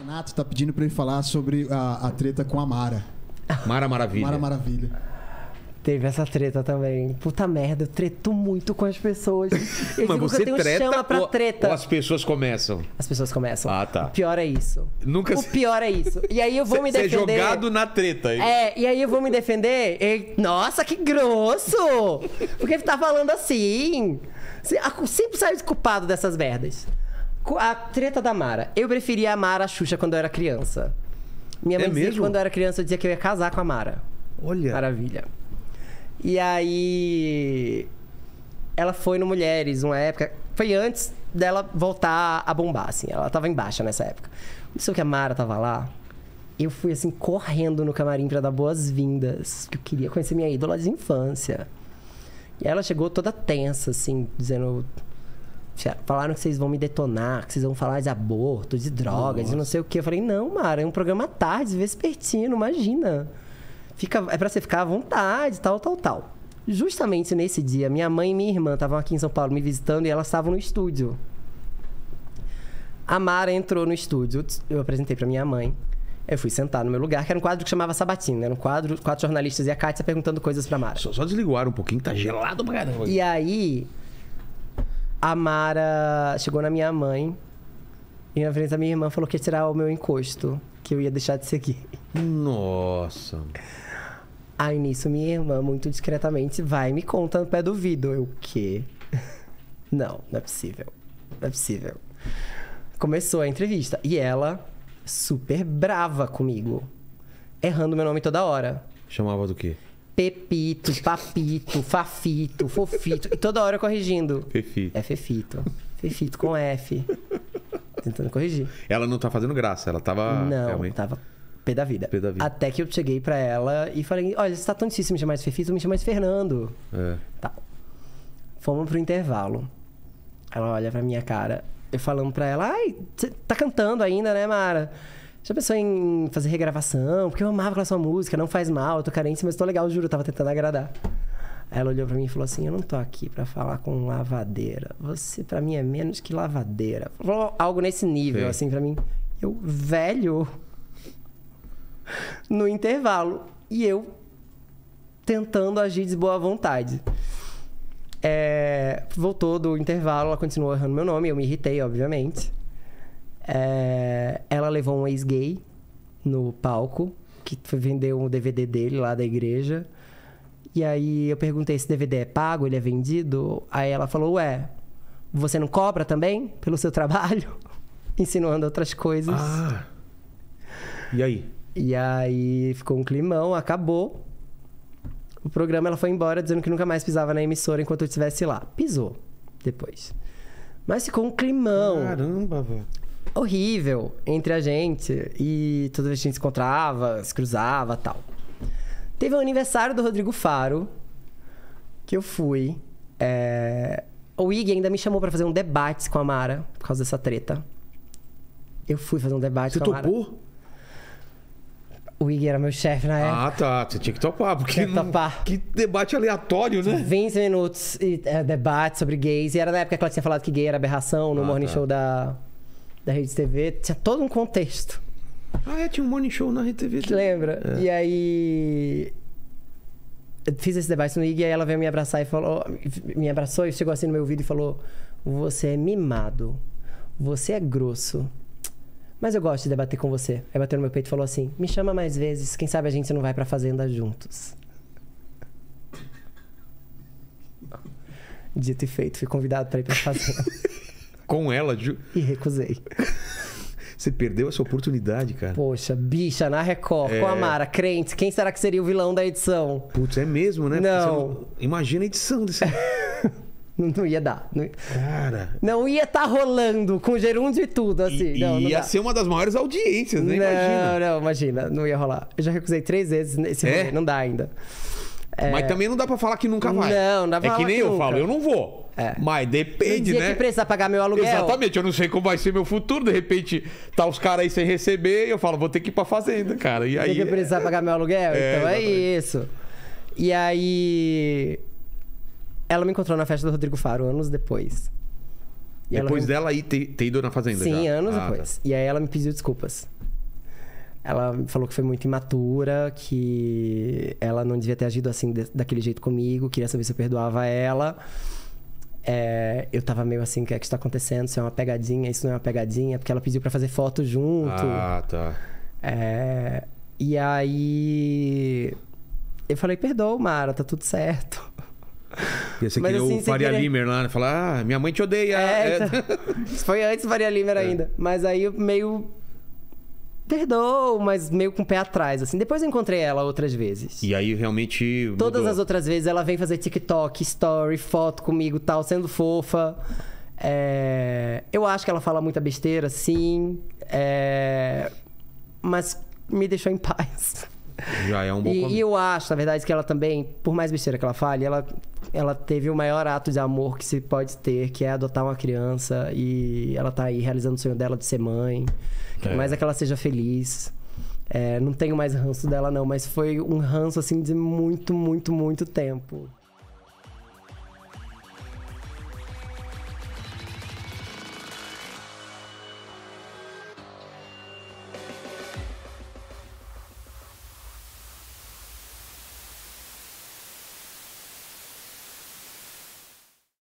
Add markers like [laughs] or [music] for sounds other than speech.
Renato tá pedindo pra ele falar sobre a, a treta com a Mara. Mara Maravilha. Mara Maravilha. Teve essa treta também. Puta merda, eu treto muito com as pessoas. [laughs] Eu Mas digo você que eu tenho treta chama pra treta. ou as pessoas começam? As pessoas começam. Ah, tá. O pior é isso. Nunca O pior é isso. E aí eu vou [laughs] me Você é defender. jogado na treta. hein? É, e aí eu vou me defender. e- Nossa, que grosso! Por que você tá falando assim? Sempre sai culpado dessas merdas. A treta da Mara. Eu preferia a Mara a Xuxa quando eu era criança. Minha É mãe dizia que mesmo? quando eu era criança eu dizia que eu ia casar com a Mara. Olha. Maravilha. E aí. Ela foi no Mulheres, uma época. Foi antes dela voltar a bombar, assim. Ela tava em baixa nessa época. Não sei o que a Mara tava lá. Eu fui, assim, correndo no camarim pra dar boas-vindas. Porque eu queria conhecer minha ídola de infância. E ela chegou toda tensa, assim, dizendo. Falaram que vocês vão me detonar, que vocês vão falar de aborto, de drogas, de não sei o que. Eu falei, não, Mara, é um programa tarde, vespertino, imagina. Fica, é pra você ficar à vontade, tal, tal, tal. Justamente nesse dia, minha mãe e minha irmã estavam aqui em São Paulo me visitando e elas estavam no estúdio. A Mara entrou no estúdio, eu apresentei pra minha mãe. Eu fui sentar no meu lugar, que era um quadro que chamava Sabatina. Era um quadro, quatro jornalistas e a Kátia perguntando coisas pra Mara. Só, só ar um pouquinho, tá gelado pra caramba. E aí, a Mara chegou na minha mãe e na frente da minha irmã falou que ia tirar o meu encosto, que eu ia deixar de seguir. Nossa. Aí nisso, minha irmã, muito discretamente, vai e me conta no pé do ouvido. Eu, o quê? [laughs] Não, não é possível. Não é possível. Começou a entrevista. E ela, super brava comigo. Errando meu nome toda hora. Chamava do quê? Pepito, papito, fafito, fofito. E toda hora corrigindo. Fefi. É Fefito. Fefito com F. Tentando corrigir. Ela não tá fazendo graça, ela tava não, realmente. tava pé da vida. Pé da vida. Até que eu cheguei pra ela e falei: Olha, você tá tão difícil me chamar de Fefito, me chama de Fernando. É. Tá. Fomos pro intervalo. Ela olha pra minha cara. Eu falando pra ela: Ai, você tá cantando ainda, né, Mara? Já pensou em fazer regravação? Porque eu amava aquela sua música, não faz mal, eu tô carente, mas tô legal, juro, eu tava tentando agradar. Ela olhou pra mim e falou assim: Eu não tô aqui pra falar com lavadeira. Você, pra mim, é menos que lavadeira. Falou algo nesse nível, Sim. assim, pra mim. Eu, velho. No intervalo. E eu tentando agir de boa vontade. É, voltou do intervalo, ela continuou errando meu nome, eu me irritei, obviamente. É, ela levou um ex-gay no palco, que foi vender um DVD dele lá da igreja. E aí eu perguntei se DVD é pago, ele é vendido. Aí ela falou: Ué, você não cobra também pelo seu trabalho? [laughs] Insinuando outras coisas. Ah. E aí? E aí ficou um climão, acabou. O programa ela foi embora dizendo que nunca mais pisava na emissora enquanto eu estivesse lá. Pisou depois. Mas ficou um climão Caramba, velho. Horrível entre a gente. E toda vez que a gente se encontrava, se cruzava tal. Teve o aniversário do Rodrigo Faro, que eu fui. É... O Ig ainda me chamou pra fazer um debate com a Mara, por causa dessa treta. Eu fui fazer um debate Você com a Mara. topou? O Ig era meu chefe na época. Ah, tá. Você tinha que topar, porque. Não- topar. Que debate aleatório, né? 20 minutos e é, debate sobre gays. E era na época que ela tinha falado que gay era aberração no Ah, morning tá. show da, da Rede TV. Tinha todo um contexto. Ah, é, tinha um morning show na RTV. também. Lembra? É. E aí. Eu fiz esse debate no IG e aí ela veio me abraçar e falou. Me abraçou e chegou assim no meu ouvido e falou: Você é mimado. Você é grosso. Mas eu gosto de debater com você. Aí bateu no meu peito e falou assim: Me chama mais vezes. Quem sabe a gente não vai pra fazenda juntos. [laughs] Dito e feito, fui convidado pra ir pra fazenda. [laughs] Com ela, Ju. e recusei. Você perdeu essa oportunidade, cara. Poxa, bicha, na Record, É. com a Mara, crente, quem será que seria o vilão da edição? Putz, é mesmo, né? Não. Você Imagina a edição desse. [laughs] Não, não ia dar. Não, Cara. não ia estar rolando com gerúndio e tudo, assim. E, não, não ia dá. ser uma das maiores audiências, né? não, Imagina. não, imagina. Não ia rolar. Eu já recusei três vezes nesse É? não dá ainda. É, Mas também não dá pra falar que nunca vai. Não, não dá pra É que nem que eu nunca. falo, eu não vou. É. Mas No depende, dia né? que precisar pagar meu aluguel. Exatamente, eu não sei como vai ser meu futuro. De repente, tá os caras aí sem receber e eu falo, vou ter que ir pra fazenda, cara. E aí. dia que precisar pagar meu aluguel. É, então é exatamente. isso. E aí. Ela me encontrou na festa do Rodrigo Faro anos depois. E ela Depois veio- dela aí ter, ter ido na fazenda Sim, já. anos Ah, tá. depois. E aí ela me pediu desculpas. Ela falou que foi muito imatura, que ela não devia ter agido assim, de- daquele jeito comigo, queria saber se eu perdoava ela. É, eu tava meio assim, o que é que está acontecendo? Isso é uma pegadinha, isso não é uma pegadinha, porque ela pediu pra fazer foto junto. Ah, tá. É, e aí. Eu falei, perdoa, Mara, tá tudo certo. E você Mas queria assim, o Faria querer- Limer lá, né? Falar, ah, minha mãe te odeia. É, É. então, [laughs] foi antes do Faria Limer ainda. Mas aí eu meio. Perdoo, mas meio com o pé atrás, assim. Depois eu encontrei ela outras vezes. E aí realmente. Todas mudou. as outras vezes ela vem fazer TikTok, story, foto comigo tal, sendo fofa. É, Eu acho que ela fala muita besteira, sim. É, Mas me deixou em paz. Já é um bom E, e eu acho, na verdade, que ela também, por mais besteira que ela fale, ela, ela teve o maior ato de amor que se pode ter, que é adotar uma criança. E ela tá aí realizando o sonho dela de ser mãe. É. Mais é que ela seja feliz. É, não tenho mais ranço dela, não, mas foi um ranço assim de muito, muito, muito tempo.